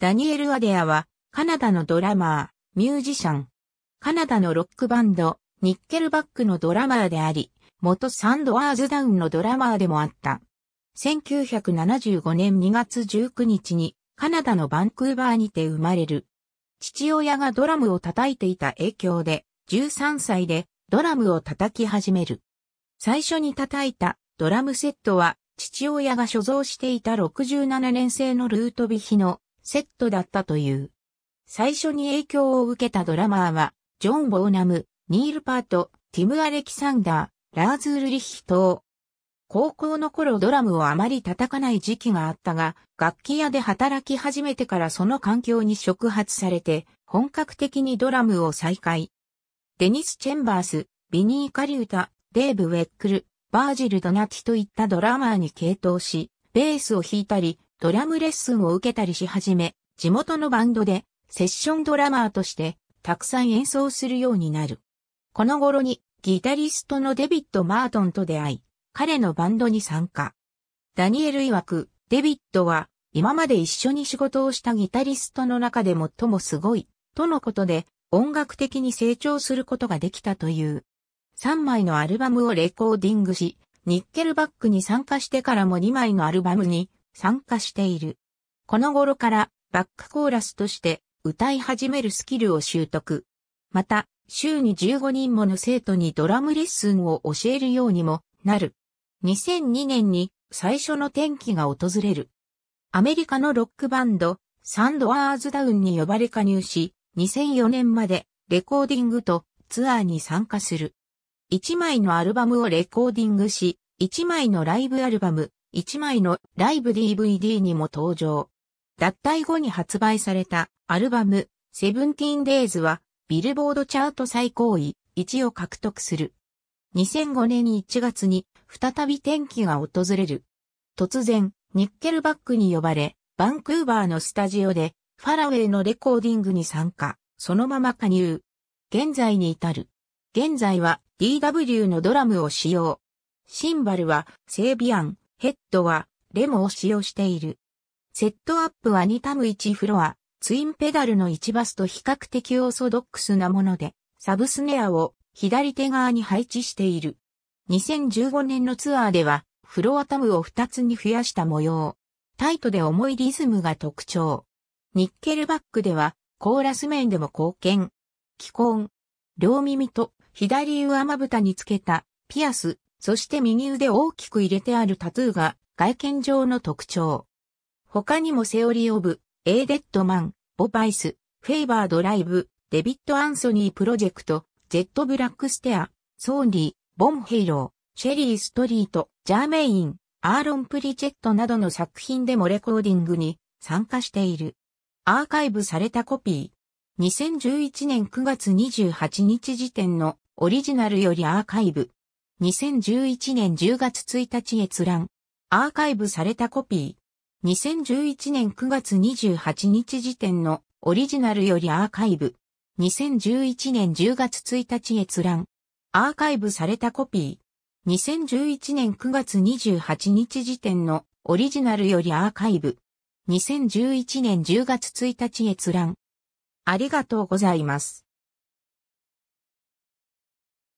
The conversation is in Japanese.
ダニエル・アデアは、カナダのドラマー、ミュージシャン。カナダのロックバンド、ニッケルバックのドラマーであり、元サンドワーズダウンのドラマーでもあった。1975年2月19日にカナダのバンクーバーにて生まれる。父親がドラムを叩いていた影響で、13歳でドラムを叩き始める。最初に叩いたドラムセットは父親が所蔵していた67年製のルートビヒのセットだったという。最初に影響を受けたドラマーは、ジョン・ボーナム、ニール・パート、ティム・アレキサンダー、ラーズール・リヒト高校の頃ドラムをあまり叩かない時期があったが、楽器屋で働き始めてからその環境に触発されて、本格的にドラムを再開。デニス・チェンバース、ビニー・カリュータ、デーブ・ウェックル、バージル・ドナティといったドラマーに傾倒し、ベースを弾いたり、ドラムレッスンを受けたりし始め、地元のバンドでセッションドラマーとしてたくさん演奏するようになる。この頃にギタリストのデビッド・マートンと出会い、彼のバンドに参加。ダニエル曰く、デビッドは今まで一緒に仕事をしたギタリストの中で最もすごい、とのことで音楽的に成長することができたという。3枚のアルバムをレコーディングし、ニッケルバックに参加してからも2枚のアルバムに参加している。この頃からバックコーラスとして歌い始めるスキルを習得。また、週に15人もの生徒にドラムレッスンを教えるようにもなる。2002年に最初の転機が訪れる。アメリカのロックバンド、サンドワーズダウンに呼ばれ加入し、2004年までレコーディングとツアーに参加する。1枚のアルバムをレコーディングし、1枚のライブアルバム、1枚のライブ DVD にも登場。脱退後に発売されたアルバム、セブンティーンデイズは、ビルボードチャート最高位1を獲得する。2005年1月に再び転機が訪れる。突然、ニッケルバックに呼ばれ、バンクーバーのスタジオで、ファラウェイのレコーディングに参加、そのまま加入。現在に至る。現在は DW のドラムを使用。シンバルはセービアン、ヘッドはレモを使用している。セットアップは2タム1フロア、ツインペダルの1バスと比較的オーソドックスなもので、サブスネアを左手側に配置している。2015年のツアーでは、フロアタムを2つに増やした模様。タイトで重いリズムが特徴。ニッケルバックでは、コーラス面でも貢献。既婚。両耳と左上まぶたにつけたピアス、そして右腕大きく入れてあるタトゥーが外見上の特徴。他にも Theory of a Deadman、 Bo Bice、 Faber Drive、デビッド・アンソニープロジェクト、 Jet Black Stare、ソーニー、ボン・ヘイロー、シェリー・ストリート、ジャーメイン、アーロン・プリチェットなどの作品でもレコーディングに参加している。アーカイブされたコピー。2011年9月28日時点のオリジナルよりアーカイブ。2011年10月1日閲覧。アーカイブされたコピー。2011年9月28日時点のオリジナルよりアーカイブ。2011年10月1日閲覧。アーカイブされたコピー。2011年9月28日時点のオリジナルよりアーカイブ。2011年10月1日閲覧。ありがとうございます。